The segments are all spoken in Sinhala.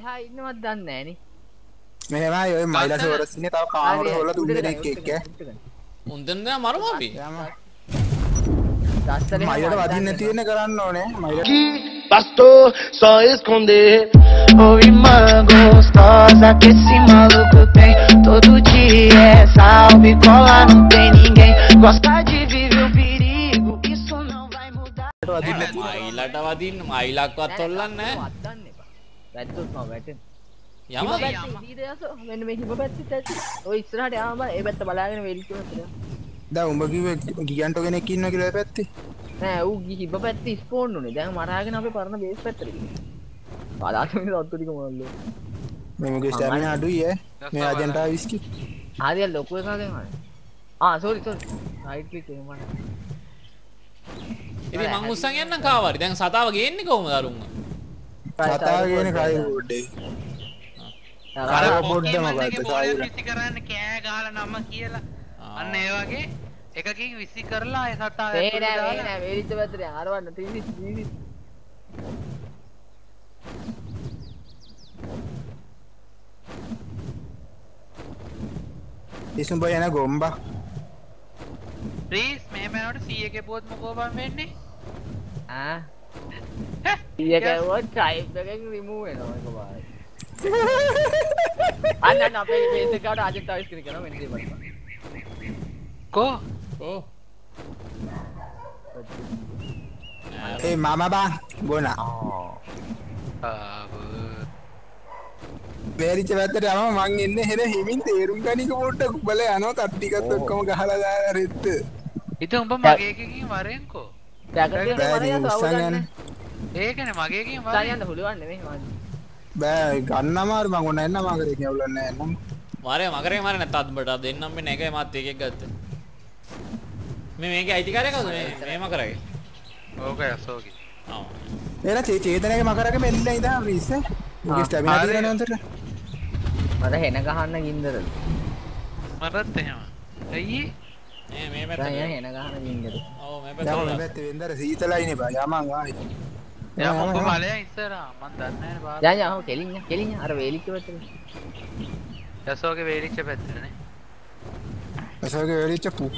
එහා ඉන්නවත් දන්නේ නෑනේ. මෙහෙමයි ඔය මයිලා සෝරස්නේ තව කාමර හොල්ලා තුන් උඩට දෙනෙක් ගන්න, එක්ක. උඩට ගන්න, උන්දෙන් දැන් මරමු අපි. යාම. දස්සලේ මයිලට හොයන්න වදින්න දන්නේ තියෙන කරන්න ඕනේ. මයිලට Bastou só esconder Ô irmã gostosa que esse maluco tem Todo dia é salve, cola, não tem ninguém. Gosta de viver o perigo, isso não vai mudar වදින්න තියෙන මයිලට වදින්න මයිලක්වත් ඔල්ලන්න නෑ, වත්තන්න එපා. වැද්දොත් මම වැටෙන. යම. මෙන්න මේ හිම පැත්තේ ඇති. ඔය ඉස්සරහට යාම. ඒ පැත්ත බලාගෙන වෙලිච්ච පැත්තට. දැන් උඹ කිව්වේ ගිගන්ටෝ කෙනෙක් ඉන්නවා කියලා ඒ පැත්තේ නෑ ඌ ගි හිම පැත්තේ ස්පෝන් උනේ. දැන් මරාගෙන අපේ පරණ බේස් පැත්තට ගිහින්. බලාගෙන ඉඳ ඔත්තු ටික මොනවද? මෙමගේ ස්ටැමිනා අඩුයි ඈ මේ අජන්ටා විස්කි ආදිය ලොකු එකක් ගෙන් ආනේ. ආ සෝරි සෝරි. රයිට් ක්ලික් එක මම. ඉතින් මං උස්සන් යන්න කාවරි දැන් සතාව ගේන්නේ කොහොමද අරුන්ව කතා කියන කයි ගොඩේ අර අර පොඩ්ඩ මොකද්ද කරන්න කෑ ගහලා නම කියලා අන්න ඒ වගේ එකකින් විසි කරලා ඒ සතා ඇතුළට නෑ දාලා නෑ වෙලිච්ච යන්න. අරවන්න 30 30 ඉසුඹ යන ගොම්බා රීස් මේ මැනවට 100 එකේ පුවත් මොකෝ බම් වෙන්නේ ආ ඊය කවුවත් ටයිප් එකෙන් රිමූව් වෙනවා ඒක බායි. අන්න අන්න අපේ බේස් එකට ටයිස් කිරි කරනවා මෙන්න දෙපළ. කෝ ඕ ඒ මම බා බොන මේරිච පැත්තට යම මං එන්න හෙන හිමින් තේරුම් ගනික පොට්ට බල යනවා තට්ටිකත් ඔක්කොම ගහලා දාලා රෙත්ත ඉතින් උඹ මගේ එකකින් වරෙන්කෝ ටැකට් එක මරයා. ඒකනේ මගේ එකකින් උස්සන් වරෙන් යන්න පුළුවන් මම. බෑ ගන්න අමාරු මං ඔන්න එන්න මාකර කියවුලන්න නෑ මරේ මකරේ මර නැත්නම් අදඹට දෙන්නම් මේ එකයි මාත් එකෙක් ගත්ත. මේ මේකේ අයිතිකාරය කවුද? මේ මේ මකරගේ ඕක යසෝකි ආ. එන චේ චේතනක මකරක මෙල්ල ඉදා. තියෙන නන්තර මට හෙන ගහන්න ගින්දරද. මරත් එහෙම. ඇයි? මේ මේ හෙන ගහන ගින්දර. ඔව් මේ පැත්තේ වෙන්දර සීතලයිනේ බා. යමන් ආයි යම උඹ යම, යම. බලය ඉස්සරහා මන් දන්නේ නැහැ බා යා යා කෙලින් යා කෙලින් යා අර වෙලිච්ච පැත්තට. යසෝගේ වේලිච්ච පැත්තනේ අසෝගේ වෙලිච්ච පුක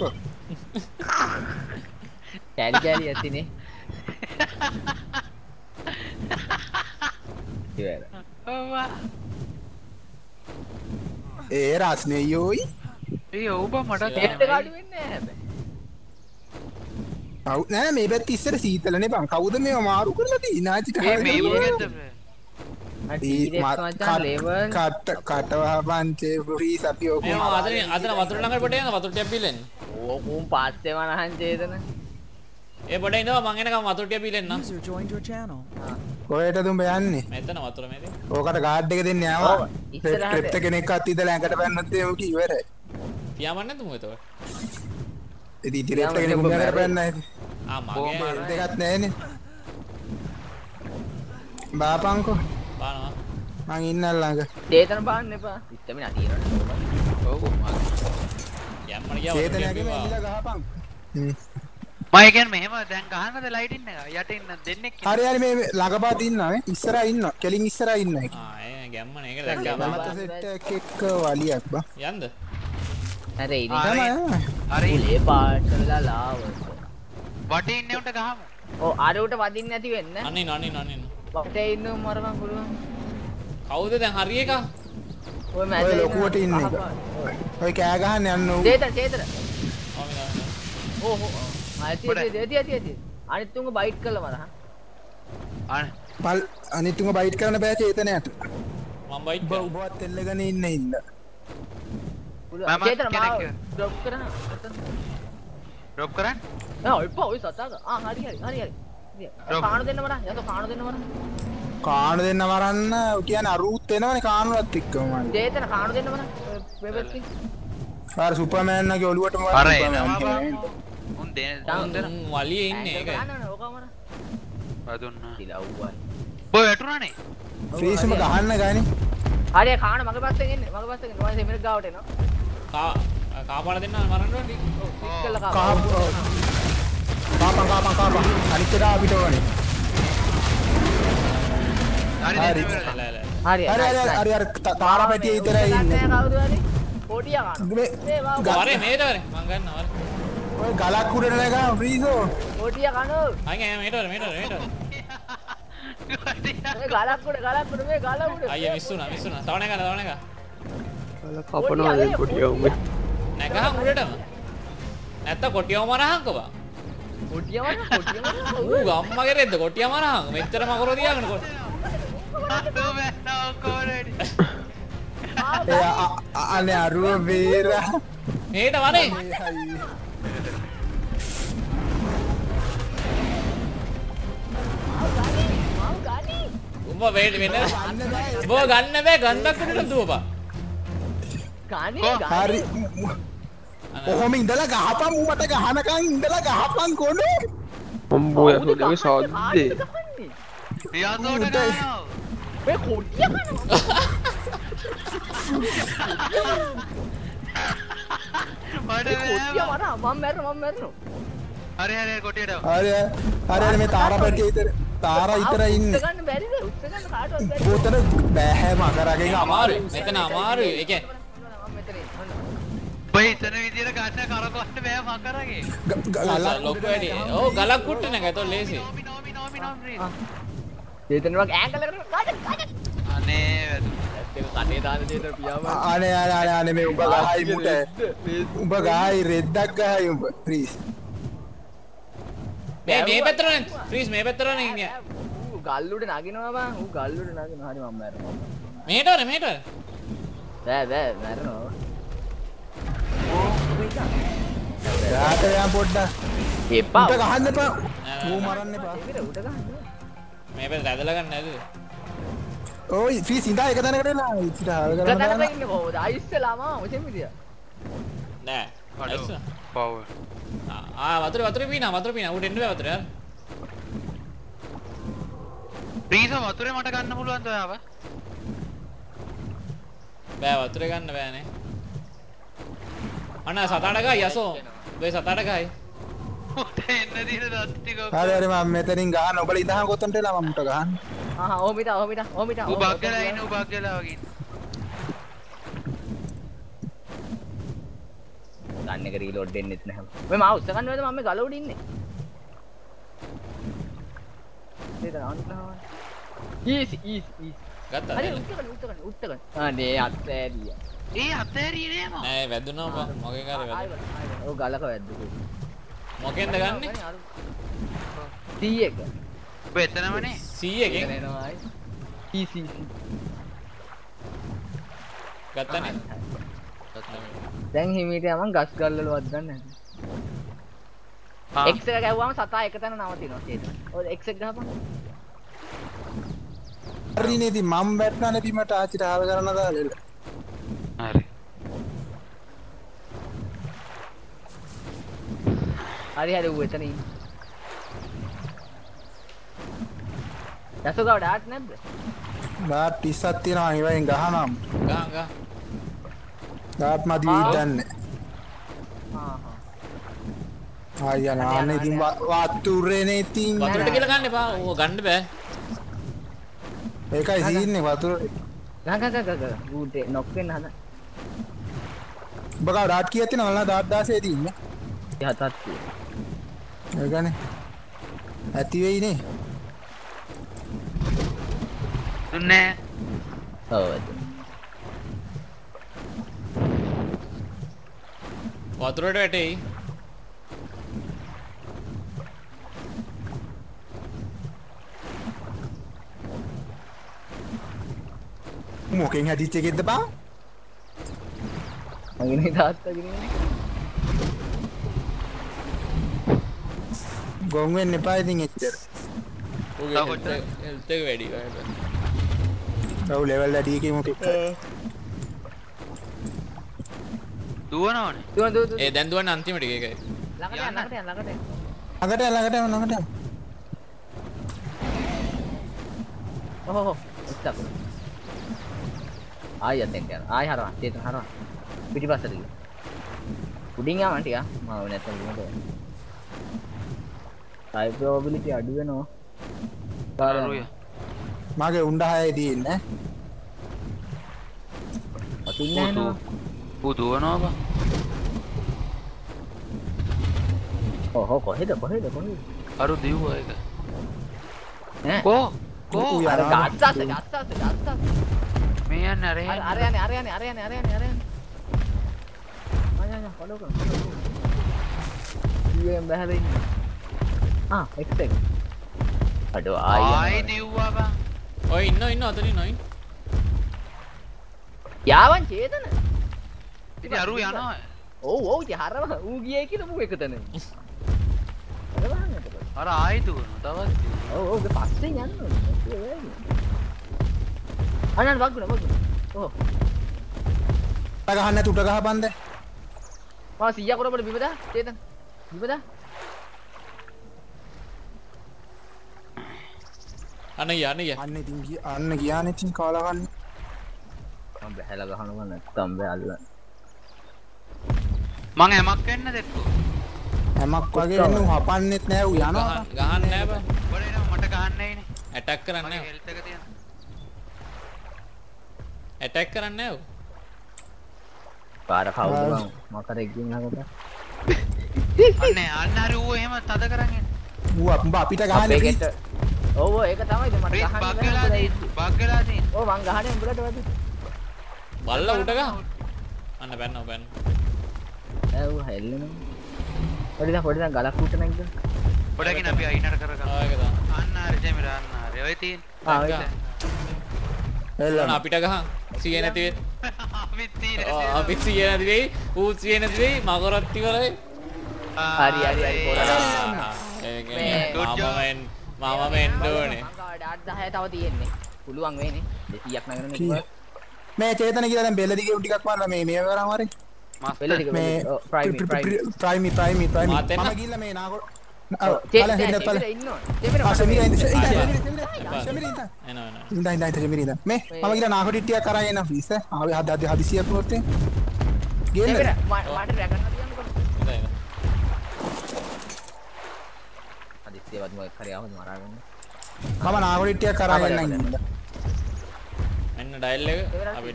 කෑලි කෑලි ඇතිනේ. ඉවර. ඔව්වා ඒ රස්නේ යෝයි ඒ ඔබ මට ටෙස්ට් එක අඩු වෙන්නේ නැහැ හැබැයි. කවු නෑ මේ පැත්ත ඉස්සර සීතලනේ බං. කවුද මේ මාරු කරලා තියෙන්නේ? නාචිට මේ මේ? මොකද්ද මට ටීරෙක්ස් මචං ලෙවල් කට කටවහ පංචේ ෆ්‍රීස් අපි මේ ඔක්කොම අතන අතන වතුර ළඟට පොඩ යන වතුර ටිකක් පිලෙන්න ඕකුම් පස්සේ වනහන් චේතන. ඒ පොඩ ඉඳව මං එනකම් වතුර ටිකක් පිලෙන්න. කොහෙටද උඹ යන්නේ. මෙතන වතුර මේද ඕකට ගාඩ් එක දෙන්න යවා. ක්‍රිප්ට කෙනෙක් අත්තිදලා ඇඟට පැන්නොත් එහෙම කි ඉවරයි. තියාමන්න නැතුම එතකොට ඉතින් ටිරෙප්ට කෙනෙක් උඹ ඇඟට පැන්න දෙකක් නැහැනේ බාපංකෝ බානවා මං ඉන්න ළඟ චේතන බාන්න එපා. හ්ම්. මම කියන්නේ මෙහෙම දැන් ගහන්නද ලයිටින් එක යට ඉන්න දෙන්නෙක් ඉන්න. හරි හරි මේ ළඟපාත ඉන්නවා නේ ඉස්සරහා ඉන්නවා කෙලින් ඉස්සරහා ඉන්නවා එක ආ ඒ ගැම්මන ඒක දැක්කම මත සෙට් එකක් එක්ක වලියක් බා යන්ද ඉන්නේ. හරි. අර ඉන්න. උලේ පාටලා ලාව. වටේ ඉන්න උන්ට ගහමු. ඔව් අර උට වදින්න නැති වෙන්න. අනින්න අනින්න අනින්න වටේ ඉන්න මරපන් පුළුවන්. කවුද දැන් හරි එක ඔය මැද ලොකුවට ඉන්න එක. ඔය කෑ ගහන්න යන්න ඌ චේතන චේතන. ඕම ගන්න ඕ ඕ. ඇති ඇති ඇති ඇති ඇති. අනිත් තුන්ව බයිට් කළා මරහන්. අනේ පල් අනිත්තුම බයිට් කරන්න බෑ චේතනයට මම බයිට් උඹ උඹවත් එල්ලගෙන ඉන්න ඉන්න චේතන මාව කෙනෙක් ඩ්‍රොප් කරන. ඩ්‍රොප් කරන්න. ආ ඔල්පා ඔය සතාද. ආ හරි හරි හරි හරි. කාණ දෙන්න මරහන්. යතෝ කාණ දෙන්න මරහන්. කාණු දෙන්න මරන්න කියන අරුත් එනවනේ කාණුවත් එක්කම මම චේතන කාණ දෙන්න මරහන්. මේ පැත්තේ. අර අර සුපර්මෑන් එනවා කියන්නේ. බං. උන් දෙන දාන්න. උන් දෙන වලියේ ඉන්නේ මරහන්. වදුන්නා. දිලව්වයි. බෝ වැටුණානේ. ෆ්‍රීස්ම ගහන්න ගනි හරි කාණ මගේ පැත්තෙන් එන්නේ. මගේ පැත්තෙන් එන්නේ. මම සෙමිනර් ගාවට එනවා. කාපාන දෙන්න මරන්න ඕනේ. ඔව් ක්ලික් කළා කාප කාපන් කාපන් කාපන් අනිත් එක අපිට ඕනේ හරි හරි. හරි හරි හරි. හරි හරි. අර ත- තාර පැටිය විතරයි ඉන්නේ. පොඩිය කන මේ මේ වා ග- වරේ මේට වරේ මං ගන්න වරේ ඔය ගලක් උඩට නැගා ෆ්‍රීසෝ? පොඩිය කනෝ අයිය මේට වරේ මේට වරේ මේට වරේ මේ ගලක් උඩ ගලක් උඩ මේ ගල උඩ අයිය මිස් වුණා මිස් වුණා තව නැග තව නැග කපනවාද පොටිය උඹ නැගහන් උඩටම. නැත්ත කොටියව මරහංක බා පොඩිය වන පොඩිය ඌ ගම්මගේ රෙද්ද කොටිය මරහං මෙච්චර මකරෝ තියාගෙන කොට අනේ අරුව බේරා මේට වරේ උඹ වේට වෙන්න බෝ. ගන්න බෑ. ගන්නක් උඩට දුවපා ගනේ හරි ඔහොම ඉඳලා ගහපන් ඌ මට ගහනකන් ඉඳලා ගහපන් කොනේ. ඔම්බෝ රියාසෝට උඩ- ගන්නවා මේ කොටිය කනවා මට කොටිය බෑ. වන මම මැරෙන මම මැරෙනවා. හරි හරි කොටියට හරි හරි. හරි මේ තාර පැටිය විතර තාර විතර ඉන්නේ. උත්සගන්න බැරිද? උත්සගන්න කාටවත් බැරිද? පොතන බෑහැ මකරගෙන අමාරුයි. මෙතන අමාරුයි. ඒ බයි හිතන විදියට ගන්න කරකවන්න බෑ මකරගේ. ගලක් ලොකු වැඩි. ඔව් ගලක් කුට්ට නැග එතකොට ලේසි. නෝමි නෝමි නෝමි නෝමි. චේතනවක් ඇංගල් එකට කාට කාට අනේ වැදු ඒක කනේ දාන චේතන පියාඹ අනේ අනේ අනේ අනේ මේ උඹ ගහයි මුට උඹ ගහයි රෙද්දක් ගහයි උඹ. ප්ලීස් මේ මේ පැත්තටනේ ෆ්‍රීස් මේ පැත්තටනේ ඉන්නේ. ඌ ගල්ලුඩ නගිනවා බං. ඌ ගල්ලුඩ නගිනවා. හරි මම මැරෙනවා. මේට වරේ මේට වරේ. බෑ බෑ මැරෙනවා යාට යම් පොඩ්ඩක්. එපා. උට ගහන්න එපා. ඌ මරන්න එපා. උඩ ගන්න මේ පැත්ත ඇදලා ගන්න නැද්ද? ඔයි ෆී සිඳා එක තැනකට එලා ඉතින් හාල් උඩ කරන්න තැනක දාන්න. ඉන්නේ කොහොමද අයිස්සලාම ඔතෙන් විදිය නෑ. අයිස්සා. පව්. ආ වතුර වතුර පීනා වතුර පීනා. උඩ එන්න බෑ වතුර. යාර රීස වතුරේ මට ගන්න පුළුවන් ඔයාව? බෑ වතුර ගන්න බෑනේ අන්න සතාට ගහයි යසෝ ඔය සතාට දත් ටික හරි හරි මම මෙතනින් ගහන්න. ඔබලා ඉඳහන් කොතනට එලා මම උට ගහන්න. ආහ් ඕමිට ඕමිට ඕමිට ඌ බග්ගලා ඉන්න ඌ බග්ගලා වගේ. ඉන්න. ගන්න එක රීලෝඩ් දෙන්නෙත් නැහැ. මේ මාව උස්ස ගන්න වේද මම මේ ගල උඩ ඉන්නේ? ඒක නන්නවා ඊසි ඊසි ඊසි ගත්තා හරි නේද? උත්තකන උත්තකන උත්තකන අනේ අත්තෑරිය ඒ අතෑරියේ නෑ වැදුනා බා. මොකෙන් හරි වැදුනා. ඔය ගලක වැද්දු මොකෙන්ද ගන්නෙ? 100 එක. ඔබ එතනමනේ 100 එකෙන්? එනවා ආයි ඊසි ඊසි ගත්තනේ දැන් හිමීට යමන් ගස් ගල්වල වද්දන්න නැති. X එක ගැව්වම සතා එක තැන නවතිනවා චේතන. ඔය X එක ගහපන්. හරි නේද? මම වැටුණානේ බිමට ආච්චිට හාල් කරන්න දාලා හරි හරි හරි ඌ එතන ඉන්න. යසෝගාව ඩාට් නැද්ද? ඩාට් 30ක් තියෙනවා ඉවෙන් ගහනම් ගහන් ගහ ඩාට් මදි දන්නේ ආහ්. ආය නාන්න ඉතින් වතුරේනේ ඉතින් වතුරට කියලා ගන්න එපා ඕක ගන්න බෑ ඒකයි සීන්නේ වතුර ගහ ගහ ගහ ගහ. ඌට නොක් වෙන්න හදන. ඩාට් කීයක් තියෙනවද ඔයාලා ඩාට් 16 තියෙන්නේ යතත් තියෙන. ඒකනේ ඇති වෙයිනේ දුන්නේ. වතුරට වැටෙයි. මොකෙන් හැදිච්ච එකෙක්ද බා මගේ තාත්තගෙන ඉන්නේ. ගොන් වෙන්න එපා ඉතින් එච්චර තව වැඩි ඔව් ලෙවල් මොකෙක් දුවනවනේ දුවන දුව දුව. ඒ දැන් දුවන්නේ අන්තිමට ඒකයි ළඟට යන්න ළඟට යන්න ළඟට යන්න. ළඟට යන්න, ළඟට යන්න, ළඟට යන්න. ඔහො ස්ටොප්. ආයෙ හරවා. චේතන හරවා. පිටිපස්සට ගිහ. උඩින් යවන්න ටික. මාව නැත්තම් දුන්නට. හයි ප්‍රොබබිලිටි අඩු වෙනවා. අරුය මගේ උණ්ඩ හයයි තියෙන්නේ. දකින්න නෝ පුදුවනවා බං ඔහෝ කොහෙද? කොහෙද? කොහෙද? අරු දිව්වා එක ඈ? කෝ? කෝ? අර යනවා. ගත්තස්ස ගත්තස්ස ගත්තස්ස මේ යන්න. අර යන්නේ අර යන්නේ අර යන්නේ අර යන්නේ අර යන්නේ ෆලෝ කරමු ඊයෙන් බහලා ඉන්න. ආ එක්ස් එක. අඩෝ ආයි ආයි දිව්වා බං ඔය ඉන්න ඉන්න අතනින් නොයින් යාවන් චේතන. ඉතින් අරු යනවා. ඔව් ඔව් ඉතින් හරව ඌ ගියේ කියලා මූ එකතන අර ආයි දුවනවා තවත්. ඔව් ඔව් පස්සේ යන්න ඕනේ. අනන් වගුණ වගුණ ඔව්. ගහන්න තුට ගහ මම 100 කරපොට බිමදා චේතන බිමදා අන යන්න ය අන්න ඉතින් ගිය- අන්න ගියාන ඉතින් කාලගන්න මම බහැලා ගහනවා නැත්තම් බෑ අල්ලන්න මං ඇමක් වෙන්න දෙක්කෝ හැමක් වගේ වෙන්න හපන්නෙත් නෑ ඌ යනවා ගහන්න නෑ බං බඩ එනවා මට ගහන්නයිනේ ඇටැක් කරන්න නෑ හෙල්ත් එක තියෙන ඇටැක් කරන්න නෑ ඌ. පාර කවුද මම මකට එක්කින් අහකට අන්නේ අන්න හරි ඌ එහෙම තද කරන් එන්නේ ඌ අප- උඹ අපිට ගහන්නේ. ගෙට ඔව් ඒක තමයි මට ගහන්න බග් වෙලා බෑ තියෙන්නේ බග් වෙලා තියෙන්නේ ඔව් මං ගහන්නේ උඹලට වැඩි. බල්ලා උට ගහ? අන්න බැන්න බැන්න. ඈ ඌ හැල්ලෙනවා. පොඩි පොඩි දැන් ගලක් උට නැග්ද ගොඩකින් අපි අයිනට කරගමු ආ ඒක තමයි. අන්න හරි ජෙමිර අන්න හරි ඔය තියෙන්නේ. ආ ගහ. එල්ලන. අපිට ගහ. සිය නැති වෙයි අපිත් තියෙන ආ, අපිත් සිය නැති වෙයි ඌත් සිය නැති වෙයි මකරත්ති කරයි හරි හරි හරි කොරලා ඒ මේ- කියන්නේ Good job. මාමම එන්න මාමම එන්න ඕනේ. මං ගාවට 10 තව තියෙන්නේ. පුළුවන් වෙන්නේ. 200ක් නගන කී? මේ චේතන කියලා දැන් බෙල්ල දිගේ උ ටිකක් මාරලා මේ මේ කරා මාරේ වෙල ටික මේ ප්‍රයිමි ප්‍රයිමි ප්‍රයිමි ප්‍රයිමි? මම ගිහිල්ලා මේ නාගොඩ මේ මම ගිහලා නාගොඩ ටිකක් කරා එන්න ෆ්‍රීස් ආවේ හද හද හදිසියක් වුණොත් ගේන්න දෙමෙර මට රැගන්න තියන්නකො ඉඳලා ඉඳලා. හදිස්සියවත් මොකක් හරි ආවද මරාගන්න මම නාගොඩ ටිකක් කරා ආ, එන්න බලන්න. මෙන්න ඩයල් එක අපි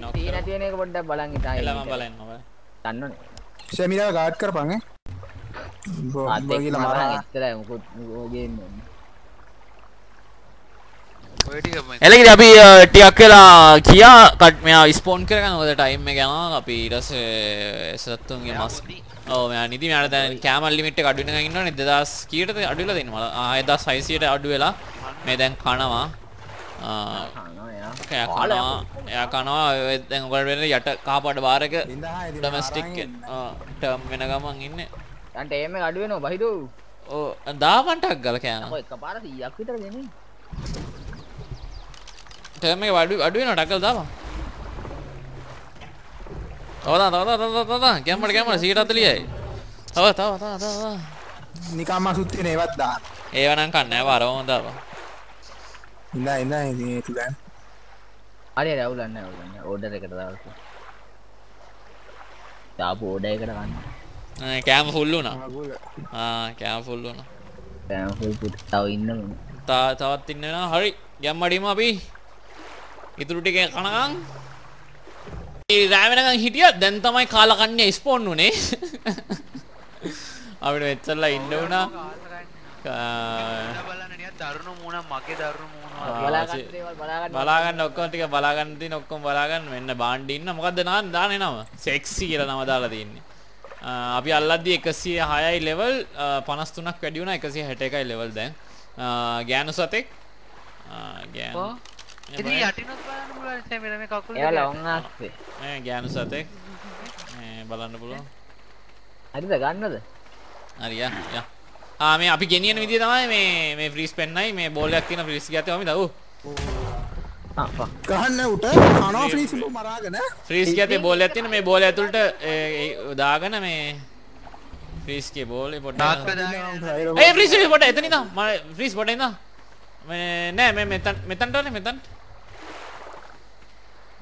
එක පොඩ්ඩක් බලන් ඉතින් එලා මම බලන්න දන්නවනේ සෙමිරාව ගාඩ් කරපන් ඈ එලගිරි අපි අ, ටිකක් වෙලා කියා කට් මෙයා ස්පෝන් කරගන්න ඔද ටයිම් එක යනවා. අපි ඊට පස්සේ සත්තුන්ගේ මස් ඔව් මෙයා නිදි. මෙයාට දැන් කෑමල් ලිමිට් එක අඩු වෙනකන් ඉන්නවනේ. 2000 කීයටද අඩු වෙලා තියෙනවා මල 6600ට අඩු වෙලා මේ දැන් කනවා. එයා. කනවා. එයා කනවා. දැන් ඔයගොල්ලෝ වෙන යට කහපාට බාර් එක ඉඳහා ඉතින් ඩොමස්ටික්. ටර්ම් වෙන ගමන් ඉන්නේ දැන් ටේම් එක අඩු වෙනවා බහිදෝ. ඕ දාපන්ටක් ගල කෑම ඔය එකපාර 100ක් විතර ගෙනේ ටර්ම් එක අඩු අඩු වෙනවා ටක්කල් දාපන්. තව තව තව තව තව තව කැම්මට කැම්මට 140යි තව තව තව තව නිකම්ම සුත්තින ඒවත් දාන්න. ඒව නම් කන්නේ නැහැ වරවම දාපන්. ඉඳ ඉඳ ඉතින් ඒක දැන් හරි හරි අවුලක් නැහැ අවුලක් නැහැ. ඕඩර් එකට දාලා දාපු ඕඩර් එකට ගන්න කෑම ෆුල් වුණා කෑම ෆුල් වුණා තව ඉන්න තා තවත් ඉන්න වෙනවා හරි යම්මඩිම අපි ඉතුරු ටික කනකම් රෑ වෙනකන් හිටියා දැන් තමයි කාලා කන්නේ ස්පෝන් උනේ අපිට මෙච්චරලා ඉන්න වුණා දරුණු මූණ මගේ දරුණු මූණ ආ, බලා සි- ගන්න දේවල් බලා ගන්න බලාගන්න ඔක්කොම ටික බලාගන්න තියෙන ඔක්කොම බලාගන්න මෙන්න බාණ්ඩ ඉන්න මොකද්ද නාන දාන්නේ නම සෙක්සි කියලා නම දාලා තියෙන්නේ ආ, අපි අල්ලද්දි 106යි level 53ක් වැඩි වුණා 161යි level දැන්. ආ, ගෑනු සතෙක්. ආ, ගෑනු. ඉතින් යටිනොත් බලන්න පුළුවන් සෙමිර මේ කකුල් එයා දෙක. ලොන් ආස්සේ. මේ ගෑනු සතෙක්. මේ බලන්න පුළුවන්. හරිද? ගන්නද හරි යා යා. ආ මේ අපි ගෙනියන විදිය තමයි මේ මේ ෆ්‍රීස් පෙන්නයි මේ බෝල් එකක් තියෙන ෆ්‍රීස් ගියත් අපි දව් ගහන්න උට කනවා ෆ්‍රීස් මරාගෙන. ෆ්‍රීස් ගියත් බෝල් එකක් තියෙන මේ බෝල් ඇතුළට දාගෙන මේ ෆ්‍රීස් ගේ බෝල් පොඩ්ඩක්. ඒ ෆ්‍රීස් ෆ්‍රීස් පොඩ එතන ඉඳන් මම ෆ්‍රීස් පොඩ ඉඳන්. මේ නෑ මේ මෙතන මෙතනට වරේ මෙතන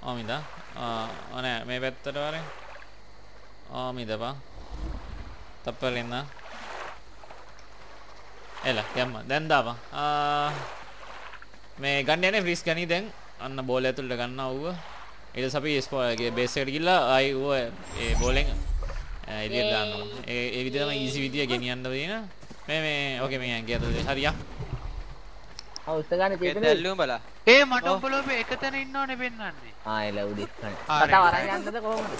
ආ මිදා ආ නෑ මේ පැත්තට වරේ ආ මිදපන් තප්පල ඉන්න එලා යම්ම. දැන් දාපන්. ආ මේ ගන්න යන්නේ ෆ්‍රීස් ගනි දැන් අන්න බෝල් ඇතුළට ගන්න අවුව ඊට අපි ස්පෝගේ බේසකට කිල්ලා අයි ඒ බෝලෙන් එලියට දාන්නවා ඒ ඒ විදිහම ඊසි විදිය ගෙනියන්න තියෙන. මේ මේ ඕකේ මේ ඇඟ ඇතුලේ හරියා ආ උස්ස ගන්න චේතන දැල්ලුම් බලා. ඒ මට උඹලෝ මේ එක තැන ඉන්නවනේ පෙන්වන්නේ. ආ එල ආ, කතා වරන් යන්නද කොහොමද?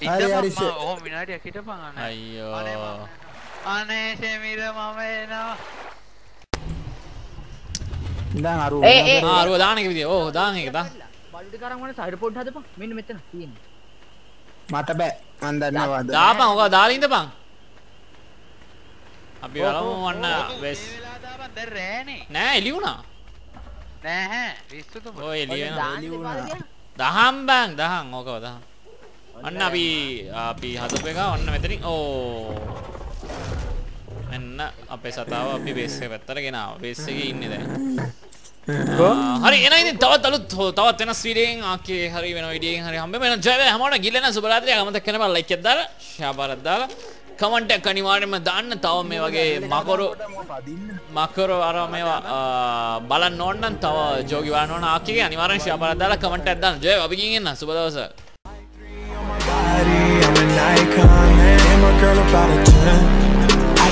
හරි, හරි, ඔහොම විනාඩියක් හිටපන් අනේ. අයියෝ. අනේ මම අනේ ෂෙමිර මම එනවා දැන් අරු ඒ ආ අරුව දාන එක විදිය ඕ දාන එක දාන්න බලු ටික අරන් වනේ සයිඩ් පොඩ් හදපන්. මෙන්න මෙතන තියෙන්නේ. මට බෑ. මන් දන්නවාද දාපන්. ඔක දාලා ඉඳපන්. අපි බලමු වන්න වෙස්. මේ වෙලාව දාපන්. දැන් රෑනේ. නෑ එළි වුණා. නැහැ විශ්තු තුඹ ඔය එළි වෙනවා. දාන්න එපාද කියලා. දහම් බෑන් දහම්. ඕකව දහම්. ඔන්න අපි අපි හදපු එක ඔන්න මෙතනින්. ඕ මෙන්න අපේ සතාව අපි බේස් එක පැත්තට ගෙනාවා. බේස් එකේ ඉන්නේ දැන්. හරි එන ඉතින් තවත් අලුත් හෝ තවත් වෙනස් වීඩියෝකින් ආකේ හරි වෙන වීඩියෝකින් හරි හම්බෙමු එහෙනම් ජය වේ හැමෝටම ගිල්ලෙන සුබ රාත්‍රියක් අමතක කරන්න බෑ ලයික් එකක් දාලා ෂෙයා බාරක් දාලා කමෙන්ට් එකක් අනිවාර්යෙන්ම දාන්න. තව මේ වගේ මකරු මකරු අර මේවා බලන්න ඕන නම් තව ජෝගි බලන්න ඕන. ආකේ අනිවාර්යෙන් ෂෙයා බාරක් දාලා කමෙන්ට් එකක් දාන්න. ජය අපි ගිහින් එන්න. සුබ දවසක් I'm an icon, man. And my girl about a 10.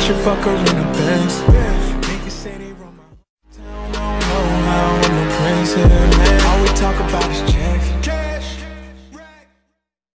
should fuck her in the banks. Niggas say they run my town, don't know how I'm a prince here, man. All we talk about is